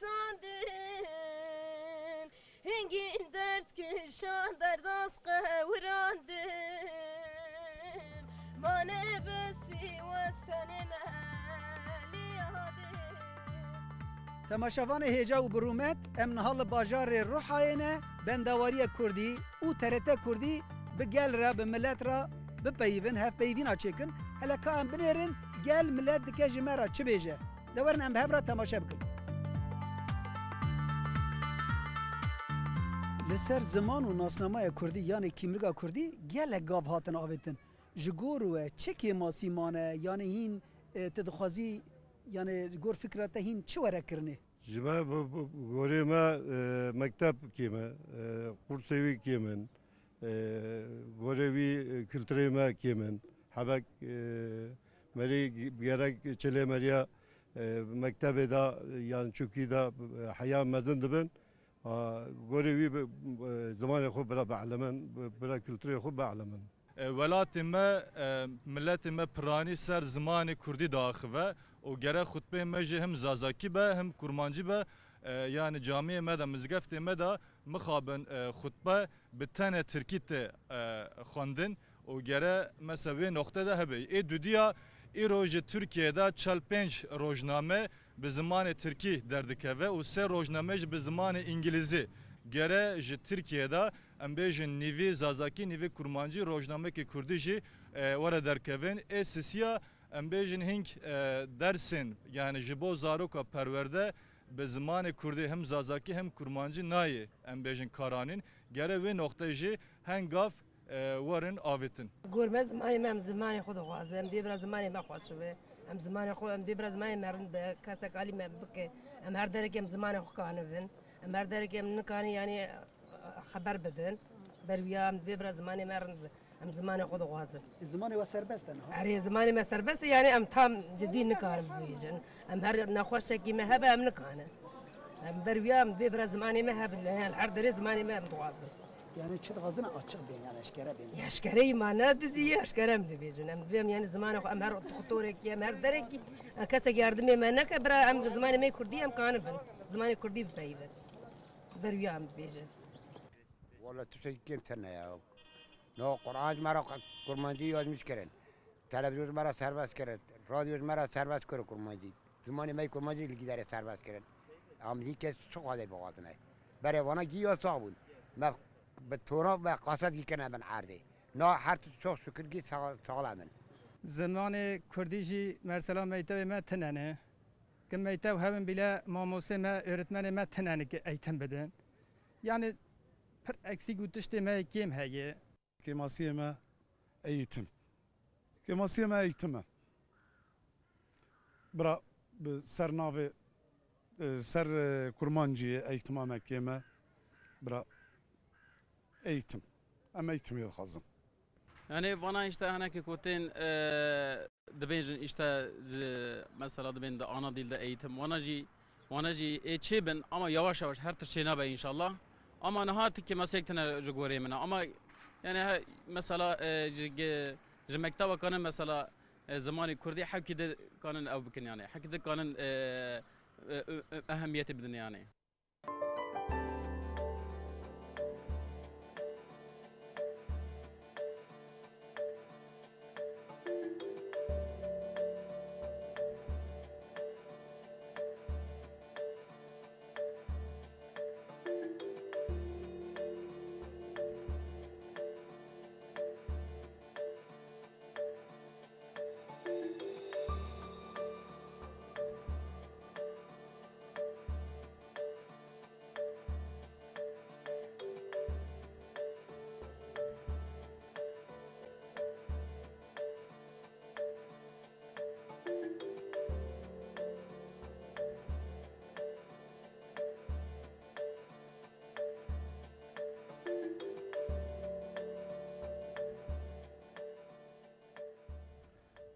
sandın? Hengin dert kışan derdaz kıvrandın. Mane besi vestenine liyadın Temaşavan hêca û birûmet em niha li bajarê Rihayê ne bendawariya Kurdî û TRT Kurdî bi gel re bi millet re bipeyivin hevpeyivîna çêkin hele ka em binêrin gel millet dike ji me re çi bêje? De werin em hev re temaşe bikin. Li ser ziman û nasnamaya Kurdî yanê kîmrika Kurdî gelek gav hatin avêtin. Ji gor we çi masî mane? Yanê hîn e, te dixwazî yani gor fikra te hîn çi were kirine Ji me gorê me e, mekteb kême, qursê wî kêmin, gorê wî külturê me kêmin, hebek merê gerek çilê meriya mektebê da yan çûkî da heya mezin dibin. Wî zimanê xwe bira beelemin, bira külturê xwe beelemin. Welatê me milletê me piranî ser zimanê Kurdî daxive û gerek xutbê me him zazakî be him kurmancî be yani camiyê me de mizgeftê me de mixabin xutbe bi tenê Tirkî tê gere mesela vê noxte de hebe. Ê dudiya îro çel pênc rojname bi zimanê Tirkî derdikeve û sê rojname ji bi zimanê İngilîzî. Gere ji Tirkiyeyê em bêjin nîvî zazakî nîvî kurmancî rojnamekî Kurdî jî were derkevin. Ê sisiya em bêjin hing dersên yani ji bo zaroka perwerde bi zimanê Kurdî hem zazakî hem kurmancî nayê em bêjin karanîn. Gere vê noxtê jî werin avêtin. گرمه زمانی من زمانی خود خوازم دی برا زمانی ما خواست شوه ام زمانی خود ام دی برا زمانی مرن به کسا کالی من بکه ام هر دره که ام زمانی خود کانه بن ام هر دره که ام نکانی یعنی خبر بدن برویا ام دی برا زمانی مرن ام زمانی خود خوازم زمانی و serbest ne اری زمانی ما سربست یعنی ام تام جدی نکارم بیجن ام هر نخوش کی مهبه ام نکانه ام برویا ام دی برا زمانی مهب هر دره زمانی ما ام یعنی چه دغازن آتش بین یعنی اشکره بین. اشکره نه بزی اشکره می بیزنم بیم یعنی زمان خو امر هر کی امر هر دره کی گرد می من که برای ام زمان می کردی ام کانه بن. زمان کردی بتایی بن. بروی ام بیزن والا تو سعی کن تنها یا؟ نه قرآن مرا کرمانجی یاد میشکرند تلویزیون مرا سرباز کرد. رادیو مرا سرباز کرد کرمانجی زمان می کرمانجی لگی داره سرباز کرد. ام که کس چه قدر باقی برای وانا گیا صابون به تورا و قاصد کی کنه من عرضه نه هر çok şükür ki sağlamın. زمان کردی جی مرسلا میتو ما تننه که میتو هم بلا ماموسه ما öğretmeni ما تننه که ایتم بدن yani per eksik utuştu ma kim heye Kemasiyeme eğitim. Kemasiyeme eğitime. Bra bi ser navê e, ser e, kurmanciyê eğitima mekeme bira eğitim. Em eğitimê dixwazim. Yani bana işte hani ki kutin dibêjin işte ji- mesela dibên de ana dilde eğitim wana jî wana jî ê çêbin ama yavaş yavaş her tür şey nabe inşallah ama niha tike meslek tine ji gorê min e. ama yani mesela e, ji mekteba kanin mesela e, zamanı Kurdî hekî de kanin ew bikin yani hekî de kanin e, e, e, ehemmiyeti bidin yani.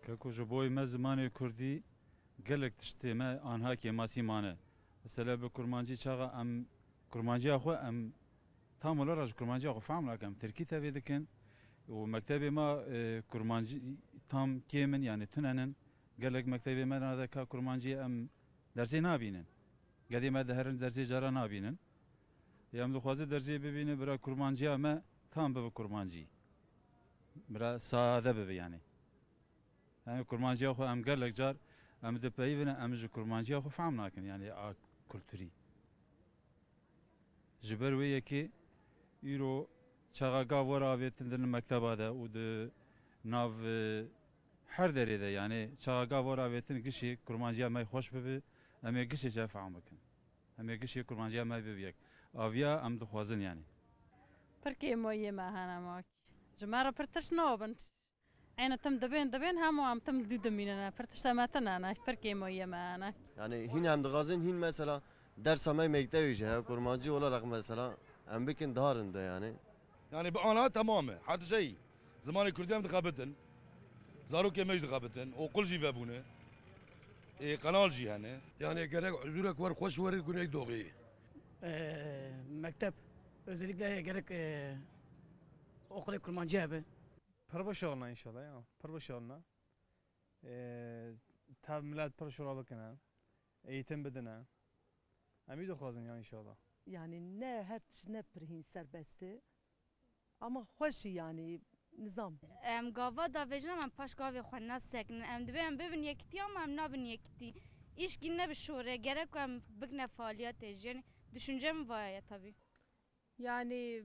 Kako ji boî me zimanê Kurdî gelek tiştê me anha kemasî mane. Mesela bi kurmancî çaxa em kurmanciya xwe em tam olara ji kurmanciya xwe fehm nakim. Tirkî tevê dikin û mektebê me e, kurmancî tam kêmin yani tunenin gelek mektebê me nade ka kurmanciyê em dersê nabînin. gedê me diherin dersê cara nabînin em dixwaze dersê bibîne bira kurmanciya me tam bibe kurmancî bira sade bibe yani ئەمە کورمانجییا خۆ ئەم گەلێک جار ئەمە دەپەیبنە ئەمەژ کورمانجییا خۆ فام ناکەن یعنی کولتوری ji ber wê yekê îro çaxaka voravêtin din mekteba de û di nav e, her derê de yanî çaxaka voravêtin gişî kurmanciya me xweş bibe em ê gişê ce fehm bikin. Em ê gişê kurmanciya me bibiyek aviya em dixwazin yanî Pirkê moyê me hene mak ji me re pir tiş nabin. أنا تم دبين دبين هم وعم تم دي دمين أنا. فرتش سماتنا أنا فركي مو يما أنا. يعني هنا عند غازين هنا مثلا درس ما يمكتوي جهة كورمانجي ولا رقم مثلا عم بكن دار اندا يعني. يعني بأنا تماما حتى شيء زمان الكردية متخابتن زارو كي مش دخابتن وكل شيء فابونة. اي قنال جي هنا يعني قرق عزورك ور خوش ور يكون ايك دوغي إيه، مكتب. ازليك لا قرق إيه، أقلي كل ما var, hoş var, güney doğu. Eee, mektep özellikle gerek eee okul kurmancı abi. پر بشارنا ان شاء الله یا پر بشارنا تا ملت پر شورا بکنن eğitim بدنن امید خوازن یا ان شاء الله Yani ne her tiş ne pirhin serbesti. Ama hoş yani nizam. Em gava da vejna em paş gavê xwe nesekin. Em dibe em bibin yekitî ama em nabin yekitî. İşkî ne bişore gerek em bikne faaliyetê jî. Yani düşüncem vaya tabii. Yani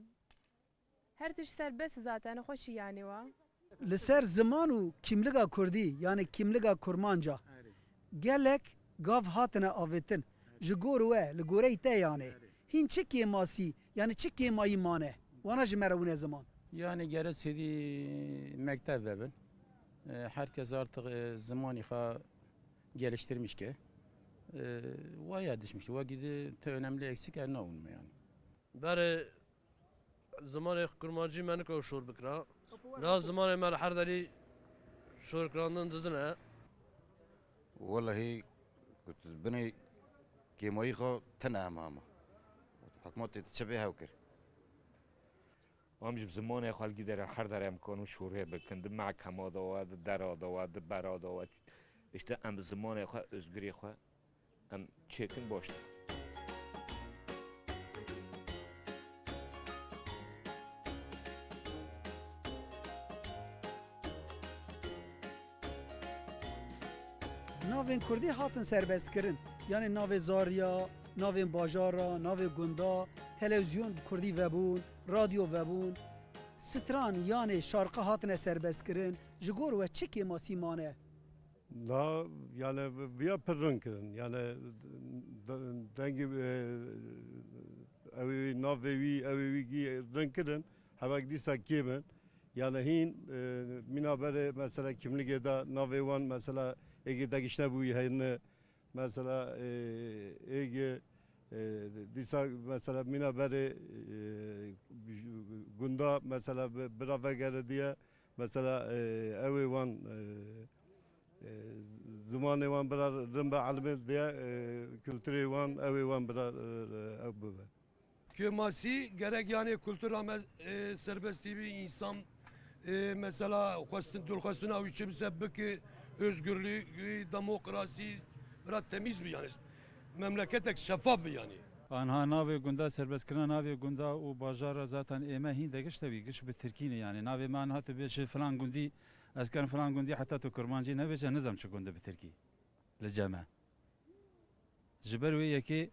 her tiş serbest zaten hoş yani va. li ser ziman û kimliga Kurdî yani kimliga Kurmanca gelek gav hatine avêtin ji gor we li goreyê te yanê hîn çi kêmasî yani çi kêmayî mane wana ji me re hûne ziman Yani gere sedi mektep vebin. E, herkes artık e, zamanı ha geliştirmiş ki. E, vaya düşmüş. Va gidi te önemli eksik eline olmuyor yani. برای زمان kurmancı meni ko şor bikra. Na zaman mer her deli şor krandan dedin ha. Vallahi beni kemayı ko tena amama. Hakmat çebe hawkir. امجب زمان خالقی در هر در امکانو شوره بکند معک هم آدواد در آدواد بر آدواد اشته ام زمان خواه ازگری خواه ام چکن باشد ناوین کردی هاتن سربست کرن. یعنی ناو زاریا ناو باجارا ناو گندا تلویزیون کردی وبون رادیو وبون ستران یعنی شارقه هاتن سربست کرن. جگور و چکی ماسی مانه دا یعنی بیا پرن کرن. یعنی دنگی اوی ناوی اوی گی رن کرن. هبک دیسا کیمن یعنی هین منابر مثلا کملیگه دا ناوی وان مثلا Ege'deki işte bu yayını mesela e, Ege e, disa mesela minaberi e, gunda mesela beraber geldi diye mesela e, evi van e, e zamanı van birer rımba almel diye e, kültürü van evi van birer e, ebbebe. Kümasi gerek yani kültür ama e, serbestliği bir insan e, mesela kastın dul kastın av sebep ki özgürlük, e, demokrasi biraz temiz bir yani. Memleketek şeffaf bir yani. Anha navê gunda serbestkirina navê gunda û bajara zaten ême hîn de giş tevî giş bi yani navê me anha tu bêje filan gundî ez kerim filan gundî heta tu kurmancî nebêje nizam çi gund bi Tirkî li ceme. Ji ber wê yekê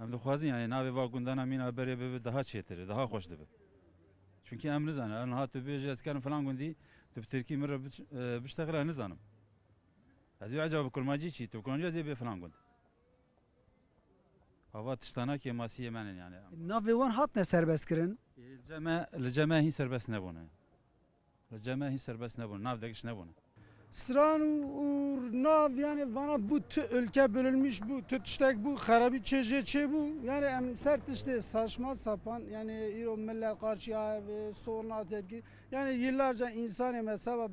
em dixwazin yani navê va gundana mîna berê bibe daha çêtir daha xweş dibe. Çünkü em nizanin anha tu bêje ez kerim filan gundî tu bi Tirkî min re biştexile nizanim. Kurmancî çî tu kurmancî ez ê bê filan gund. Hava tiştana kêmasiyê me ne yani. navê wan hatine serbestkirin Li ceme li ceme hîn serbest nebûne. Li ceme hîn serbest nebûne. Nav degiş nebûne. Sıran û nav yani bana bu ülke bölünmüş bu tü tiştek bu harabi çeje çe bu yani em ser tişte saçma sapan yani İro millet karşıya ve soruna tepki yani yıllarca insan mesela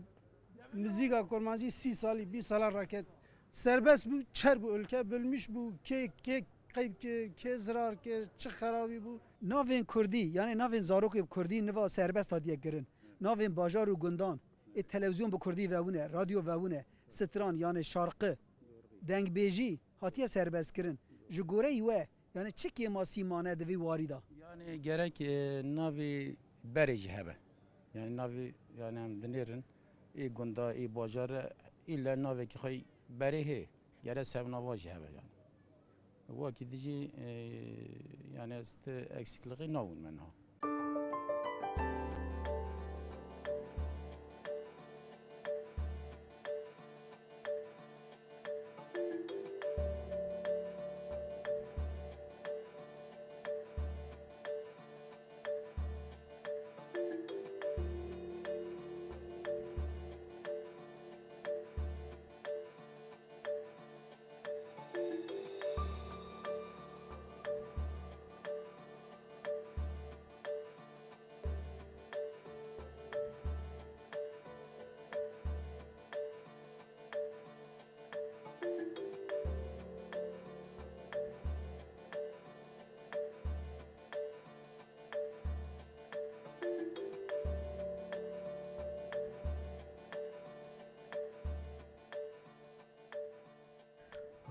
müzika kurmancı si sali bir sala raket. Serbest bu çer bu ülke bölmüş bu ke ke kayıp ke ke zarar ke çı harabi bu. Navên Kurdî yani navên zarokê bi Kurdî niva serbest hatiye kirin. Navên bajar û gundan ê televizyon bi Kurdî vebûne radyo vebûne stran yani şarkı. Dengbêjî hatiye serbestkirin ji goreyî yani çi kemasî mane divê warî da Yani gerek e, navi bereci hebe. Yani navi yani hem dinlerin ای گنده ای باجار ای لناوه که خوی بره هی گره سبنواجی هبه یعنی واکی دیجی یعنی است اکسیکلقی ناون منها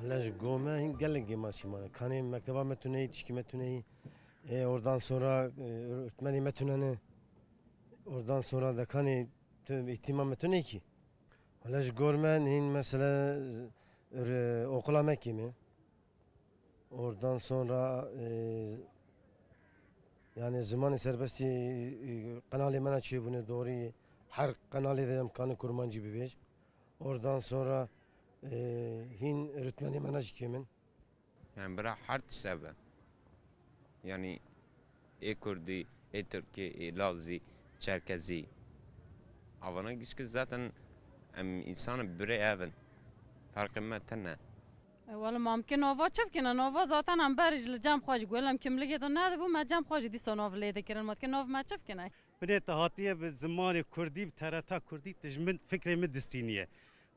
Vallahi gome gelin gemasi mana. Kani mekteba metuneyi, tişki metuneyi. E, oradan sonra e, öğretmeni metuneni. Oradan sonra da kani ihtimam metuneyi ki. Vallahi gormen hin mesela e, okula mekimi. Oradan sonra e, yani zamanı serbesti e, kanalı men açıyor bunu doğru. Her kanalı dedim kanı kurmancı bir bej. Oradan sonra e, hin öğretmeni menaj kimin. Yani bira her sebe. Yani e Kurdi, e Türkiye, e Lazı, Çerkezi. Avana gişki zaten em insanı bire evin. Farkı me tenne. والله ممکن نووا چپ کنه نووا ذاتا هم برج لجام خواج گولم کم لگه تو نه بو ما جام خواج دی سوناف لیده کرن مات که نوف ما چپ کنه بنێت هاتیە بە زمانی کوردی و تەرەتا کوردی تژمن فکری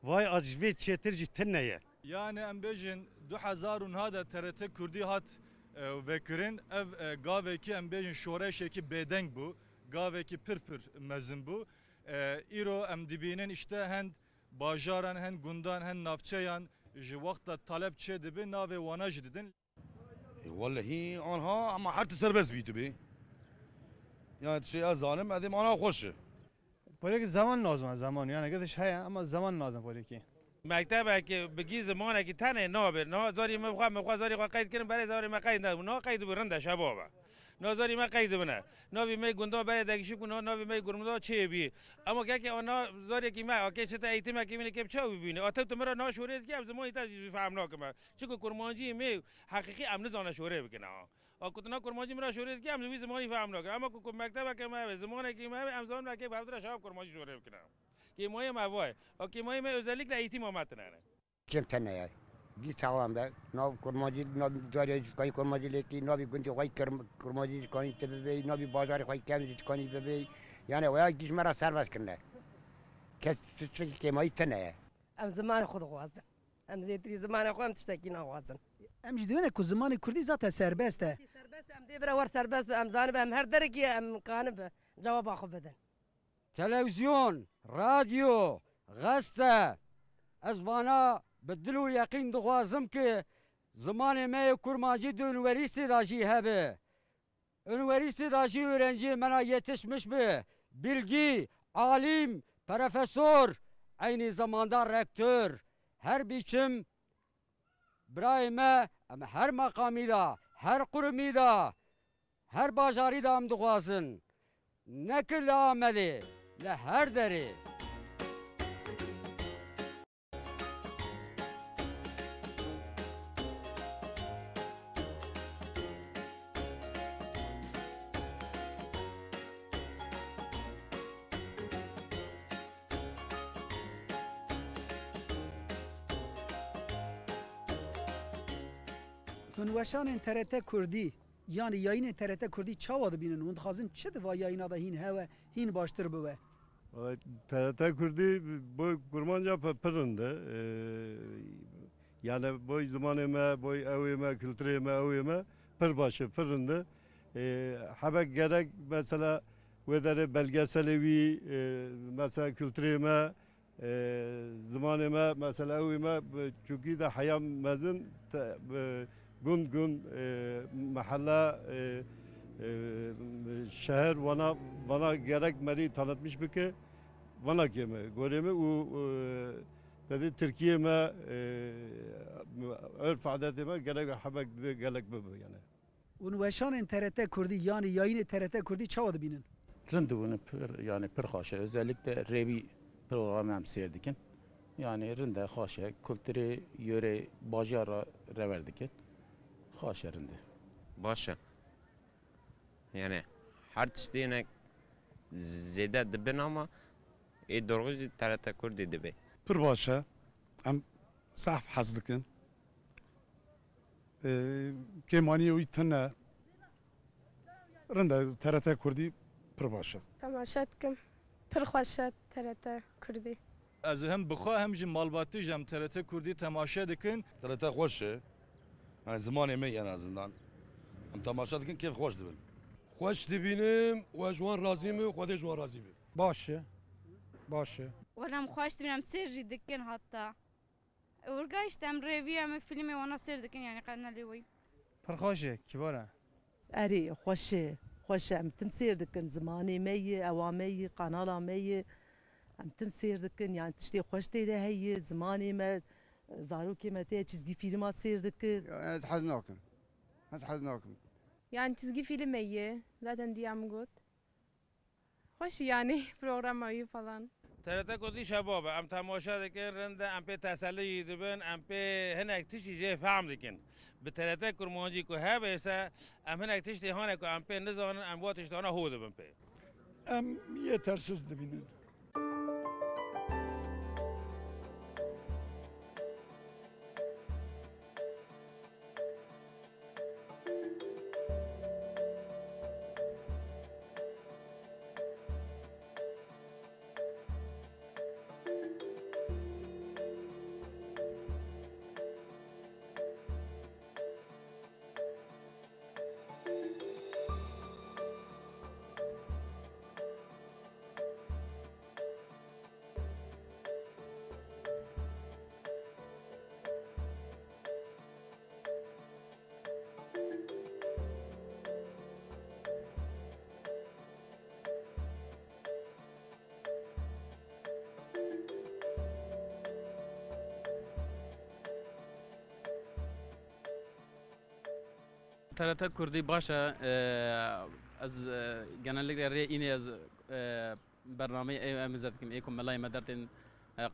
Vay acve çetirci tenneye. Yani em bejin du hazarun hada TRT Kürdi hat e, vekirin ev e, gaveki em bejin şoreşeki bedeng bu. Gaveki pırpır mezin bu. E, İro em işte hend bajaran hend gundan hend navçeyan ji vakta talep çe dibi nave wana ji didin. Vallahi anha ama her serbest bi. Yani şey zalim edim ana hoşu. برای که زمان لازم است زمان. یعنی گفتش هیا اما زمان لازم برای که. مکتب که بگی زمانه که تنه نابر نه زاری مخوا مخوا زاری خوا قید کردن برای زاری ما قید نه نه قید برنده شبابا نه زاری ما قید بنه نه. بی می گندا برای دگیشی کو نه بی می گرمدا چه بی. اما که که آنها زاری که ما آکه چه تا ایتیم که می که چه ببینه آتب تو مرا ناشوره که اب زمانی تا فهم ناکمه چه کو کرمانجی می حقیقی امن زانه شوره بکنه. کتنا کرماجی مرا شوریز که امزوی زمانی فهم نکرد اما کو مکتب که ما زمانی که ما امزان را که به هفتر شاب کرماجی شوریز کنم که مای موای او که مای ما ازلیک لا ایتی مامت نه کم تنه گی تاوام ده نو کرماجی نو داری کای کرماجی لکی نو بی گنتی وای کرماجی کای ته بی نو بی بازار وای کم دیت کای بی یعنی وای گیش مرا سرویس کنه کس چه که مای تنه ام زمان خود غوازن ام زیتری زمان خودم تشتکی نغوازن Em ji diwene ku zimanê Kurdî zate serbest e. Serbest e, em dê bira serbest be em zanib em her derekê em kanib be cevaba xwe bidin. Televizyon, radyo, gazete ez bana bi dil û yeqîn dixwazim ki zimanê me yê kurmancî di üniversitê da jî hebe. Üniversitê da jî öğrenci mena yetişmiş bi bilgi, alim, profesör, aynı zamanda rektör, her biçim birayme ama her makamida her kurumida her da am dixwazin nekil ameli le her deri Tunweşanên TRT Kurdî yani yayınên TRT Kurdî çawa dibînin hûn dixwazin çi diva yayına da hîn hewe hîn baştir biwe TRT Kurdî bu kurmanca pirinde yani bu zamanı me bu evê me kültürê me evê me pir baş e pirinde hebek gerek mesela wedere belgeselê wî mesela kültürê me zamanê me mesela evê me çûkî de heyam mezin gün gün e, mahalle e, e, şehir bana bana gerekmeli tanıtmış bir ki bana kimi göremi o e, dedi Türkiye'me e, örf adetime gerek habek gerek bu yani. Unveşan TRT Kurdi yani yayın TRT Kurdi çavadı binin. Rindi bunu pır, yani pır haşa özellikle revi programı hem serdikin. Yani rinde haşa kültürü yöre bacıara reverdikin. Kaşer'inde. Başa. Yani her tişteyine zede dibin ama e doğru tarata kurdi dibi. Pır başa. Em sahf hazdıkın. Kemaniye uytana. Rında tarata kurdi pır başa. Tamaşa etkim. Pır hoşa tarata kurdi. از هم بخواه هم جم مالباتی جم ترته کردی تماشا دکن ترته خوشه يعني زماني مي أنا زندان. أم تماشا دكن كيف خوش دبن خوش دبنم و جوان وخدي جوان راضی بی باشه باشه. ولم خوش دبینم سر حتى. دکن حتی ريفي أم فيلم وأنا سير سر دکن یعنی يعني قرن لیوی پرخوشه کباره اري خوشه خوشه. أم تم سر زماني مي می اوامی قنالا می أم تم سر دکن یعنی يعني تشتی خوش دیده هي زماني مي زاروكي متى çizgi film asırdı kız. Ez از Ez haznakum. Yani çizgi film iyi. Zaten diyem گفت خوش یعنی program ayı falan. TRT گودی شبابه ام تماشا دکن رنده ام پی تسلی یدی بن ام پی هنک تیشی جه فهم دکن به ترتیب کرمانجی که ها بیسه ام هنک تیش دیهانه که ام پی نزانن ام واتش دانه هو دبن پی ام یه ترسز دبینن ترەتە کوردی باشە ئەس گەنەلێک ڕێ ئینێ ئەس بەرنامەی ئێ ئەمزەکەم ئێکم مەلای مەدەرتێن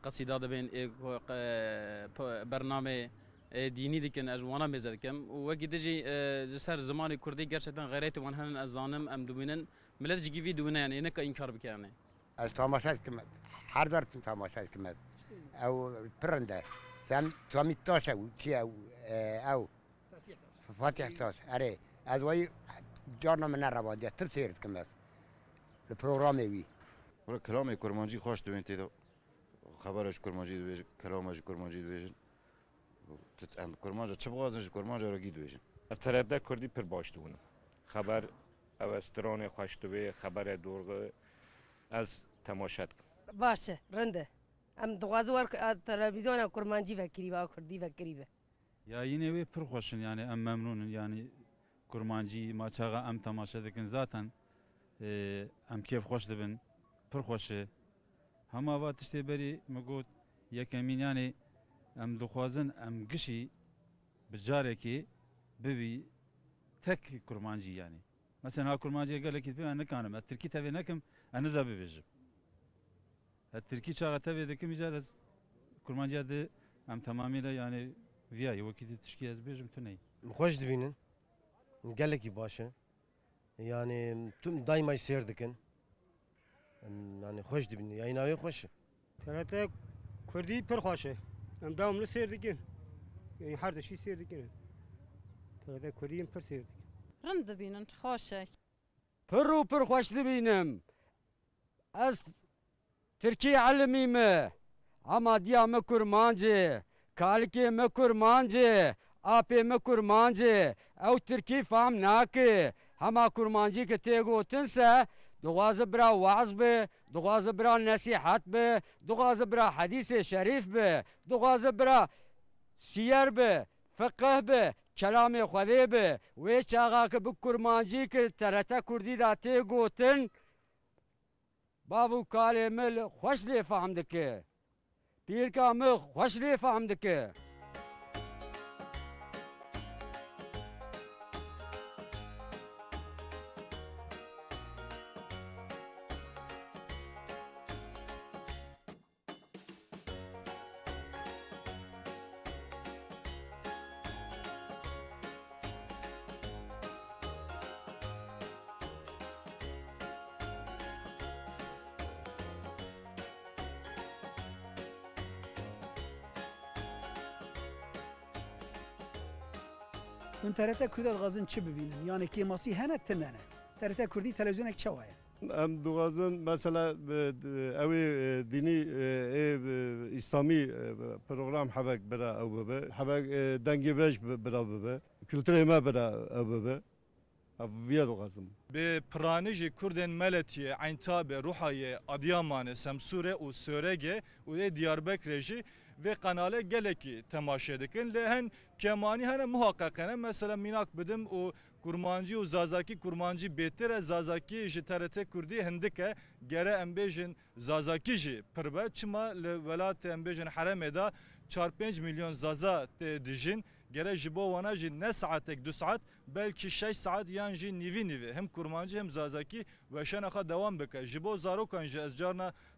قەسیدا دەبێن بەرنامێ دینی dikin ez wana mêze dikim û wekî dijî ji ser zimanê Kurdî gerçekten xeyrêtê wan henin ez zanim em dibînin millet ji gîvî dibîne yani neka inkar bike yani. Ez tamaşa etkim her dertin tamaşa etkim ez. Ew pirin de sen tramî taşe ew çi ew ew Fatih Taş. Erê ez wayî carna min nerevandiye tim sêr dikim ez. Li programê wî. Valla kelamê kurmancî xweş dibên têda. Xebera ji kurmancî dibêjin, kelama ji kurmancî dibêjin. Em kurmanca çi bixwazin ji kurmanca regî dibêjin. TRT Kurdî pir baş dibûn. Xeber ew stranê xweş dibê, xeberê dorği ez temaşa dikim. باشه رنده ام دوازو ور تلویزیون کرمانجی وکری و کردی وکری به Ya yine wê pir xweşin yani em memnûnin yani kurmancî maçaxa em temaşe dikin zaten e, em kêf xweş dibin. Xweş e hema va tiştê berî me got yekemîn yani em dixwazin em gişî bi carekê bibî tek kurmancî yani. Mesela ha kurmancîye gelekî pê em nikanim ez tirkî tevê nekim? Em niza bibêjim ez tirkî çaxa tevê dikim îcar ez kurmanciya di em tamamıyla yani viyayê wekî dî tişkî ez bêjim tu ney Xweş dibînin. Gelekî baş e. Yani tüm daima sêr dikin. Em, Yani xweş dibînin. Yayına wê xweş e. TRT Kurdî pir xweş e. Em devamlı sêr dikin. Yani her dişî sêr dikin. TRT Kurdî em pir sêr dikin. Rind dibînin xweş e. پڕ و پڕ خۆش دبینم ئەس ترکی علمی me ئامادیا me کورمانجێ کالکێ me کورمانجێ ئاپێ me کورمانجێ ئەو ترکی فام ناکێ هەما کورمانجی کە تێگوتن سە دغوازە برا واز بێ دغوازە برا نەسیحەت بێ دغوازە برا حەدیسێ شەریف بێ دغوازە برا سیەر بێ فقه بێ kelamê Xwedê bi wê çaxa ki bi kurmancî kir TRT Kurdî da tê gotin bav û kalê me li xweş lê fehm dike. Бір مخ واش TRT Kürdat gazın çi bibinin. Yani keması hene tennene. TRT Kürdi televizyonek çavaya. Em duazın mesela evi e, e, dini ev İslami program habek bira ev bebe. Habek dengi beş bira bebe. Kültüreme bira ev bebe. Viya duazım. Bi praniji Kurden meletiye, Ayntabe, Ruhaye, Adıyamanı, Semsure u Sörege u ve kanale geleki temaşe dikin. Lehen kemani hene muhakkak hene. Mesela minak bidim o kurmancı o zazaki kurmancı betere zazaki ji TRT Kurdi hindike gere embejin zazaki ji pirbe çima le velat embejin haremeda 4-5 milyon zaza te dijin gere ji bo wana ji ne saatek du saat belki 6 saat yan ji nivi nivi. Hem kurmancı hem zazaki ve şenaka devam bike. Ji bo zarokan ji ez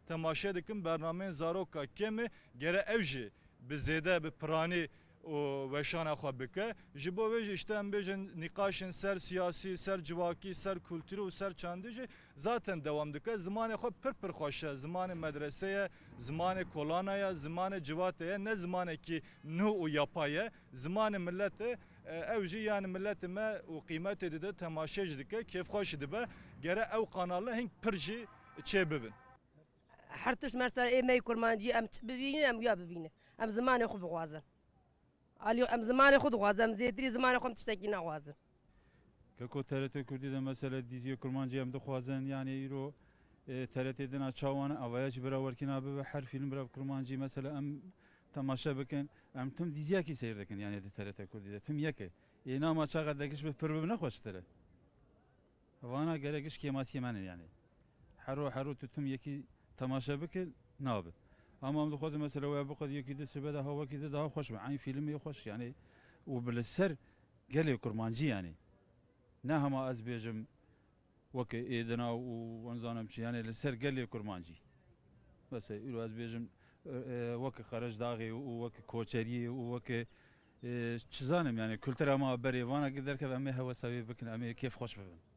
temaşe dikim bernameyên zaroka kemê gere ev jî bi zêde bi piranî û weşana xwe bike ji bo wê işte em bêjin nîqaşên ser siyasî ser civakî ser kulturî û ser çandî jî zaten devam dike zimanê xwe pir pir xweş e zimanê medrese ye zimanê kolana ye zimanê civatê ye ne zimanekî nû û yapa ye zimanê millet e ew jî yani milletê me û qîmetê dide temaşe jî dike kêfxweş dibe gere ew qanalı hink pir jî çê bibin حرتش مەستا ئێمەی کورمانجی ئەم ببینین ئەم یا ببینە ئەم زمانی خو بغوازن ئالیۆ ئەم زمانی خود غوازم زێتری زمانی خۆم تشتێکی ناوازن کە کۆ تەرەتۆ کوردی دە مەسەلە دیزیە کورمانجی ئەم دەخوازن یانی ئیرۆ تەرەتێ دنا چاوانە ئەوەیەش برەوەرکی نابێ بە هەر فیلم برە کورمانجی مەسەلە ئەم تەماشا بکەن ئەم تم دیزیاکی سیر دەکەن یانێ تەرەتە کوردی دە تم یەکە ئێ ناما چاغە دەگەشت بە پرب نەخۆشترە ئەوانە گەرەگەشت کێماسیمانە یانێ هەرۆ هەرۆ تو تم یەکی temaşa bikin nabe ama em dixwazin mesela we biqid yekî di sibe de hawakî de daha xweş be eyn filmê xweş yani û bi li ser gelê kurmancî yani ne hema ez bêjim weke êdina û wenzanim çi yani li ser gelê kurmancî mesela îro ez bêjim weke xerej daxê û weke koçeriyê û weke çi zanim yani kultura ma berê vana derkev em ê hewesa wê bikin em ê kêf xweş bibin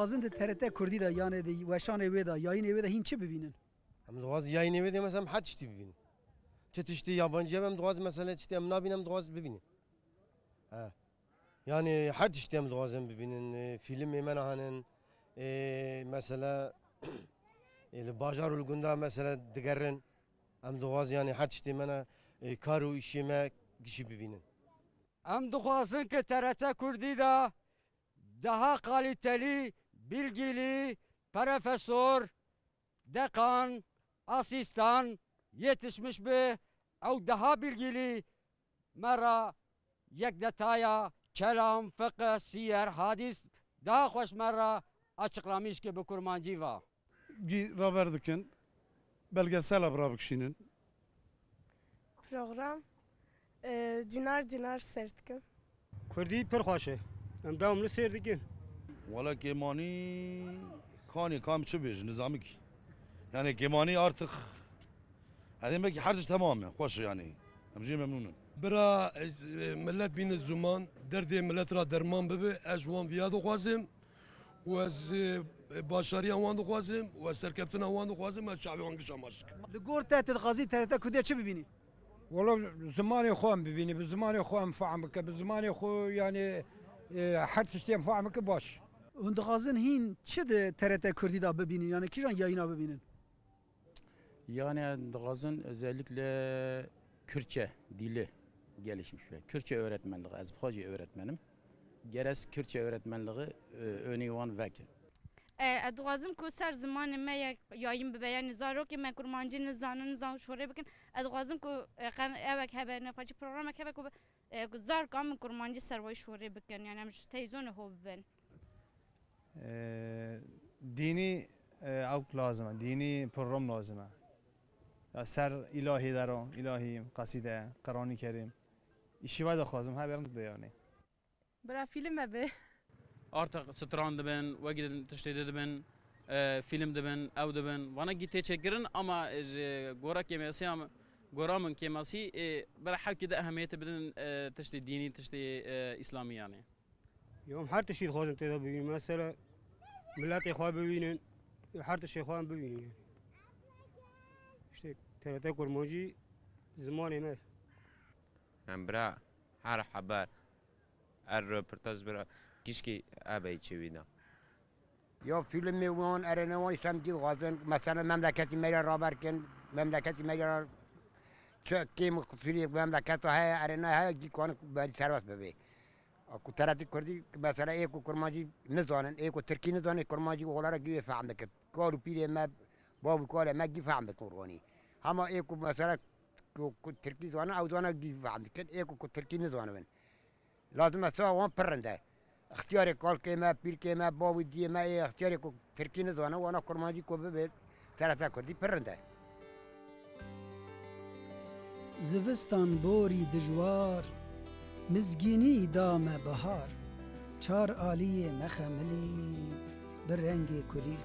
dixwazin di TRT Kurdî de yanê de weşanê wê de yayînê wê de hîn çi bibînin Em dixwaz yayînê wê de mesela her tiştî bibînin. Çi tiştî yabancı em dixwaz mesela tiştî em nabînin em dixwaz bibînin. He. Yani her tiştî em dixwazin bibînin. E, Filmê me hanin. E, mesela li bajar û gunda mesela digerin. Em dixwaz yani her tiştî me e, kar û işê me gişî bibînin. Em dixwazin ki TRT Kurdî de daha kaliteli, bilgili, profesör, dekan, asistan yetişmiş bir ev daha bilgili. Mera yek detaya kelam, fıkıh, siyer, hadis daha hoş mera açıklamış ki bu kurmancı var. Gî raber dikin belgesela bira bikişînin program e, dinar dinar sertkin Kurdî pir xweş e em dewm Valla Gemani kani kam kamçı bir nizamik. Yani Gemani artık yani demek ki herkes şey tamam ya. Koş yani. Hemşire memnunum. Bira e, e, millet bin zaman derdi millet ra derman bebe ez wan viya dixwazim û ez e, başariya wan dixwazim û ez serkeftina wan dixwazim ez şavê wan gişa maşik. Li gor te te dixwazî TRT Kurdî çi bibînî? Wala zimanê xwe em bibînî, bi zimanê xwe em yani her tiştê em fehm baş. Hundgazın hin çi de TRT Kürdi da bibinin yani kijan yayına bibinin. Yani Dağaz'ın özellikle Kürtçe dili gelişmiş ve Kürtçe öğretmenliği, ezbxaci öğretmenim. Geres Kürtçe öğretmenliği e, öneği van vekil. ادغازم کو سر زمان ما یایم به بیان زارو که من کرمانجی نزانن نزان شوره بکن ادغازم کو قن اوک هبه نفاجی پروگرام که کو زار کام کرمانجی سروای شوره بکن یعنی مش تیزون هو بن dini avk lazım, dini program lazım. Ya ser ilahi daro, ilahi kaside, Kur'an-ı Kerim. İşi var da lazım, her yerim de yani. Bıra film abi. Artık stran dibin, ve gidin tişte dibin, film dibin, ev dibin. Bana gitti çekirin ama gorak yemesi ama goramın kemasi bıra hakikaten ehemmiyeti bilin tişte dini, tişte İslami yani. یوم هر تشی خواهیم تعداد ببینیم مثلا ملت خواه ببینن هر تشی خواهم ببینن işte TRT kurmacı zaman emez. Em bira her haber, her röportaj bira kişki ebe çevina. Ya filmi wan erene wan isem dil gazın mesela memleketi meyle raberken memleketi meyle çok kim kusuri memleketi hay erene hay gikanı ben servis bebeği. کوترات کردی مثلا ایکو کرماجی نزانن ایکو ترکی نزانن کرماجی وغلارا گیوه فهم بکد کارو پیره ما بابو کاره ما گی فهم بکن روانی همه ایکو مثلا ترکی زانن او زانن گی فهم بکن ایکو کو ترکی نزانن لازم است وان پرنده. اختیار کال که ما پیر که ما بابو دیه ما اختیار کو ترکی نزانن وانا کرماجی کو ببید ترسا کردی پرنده. زوستان بوری دجوار مزگینی دام بهار چار عالی مخملی به رنگ کلیل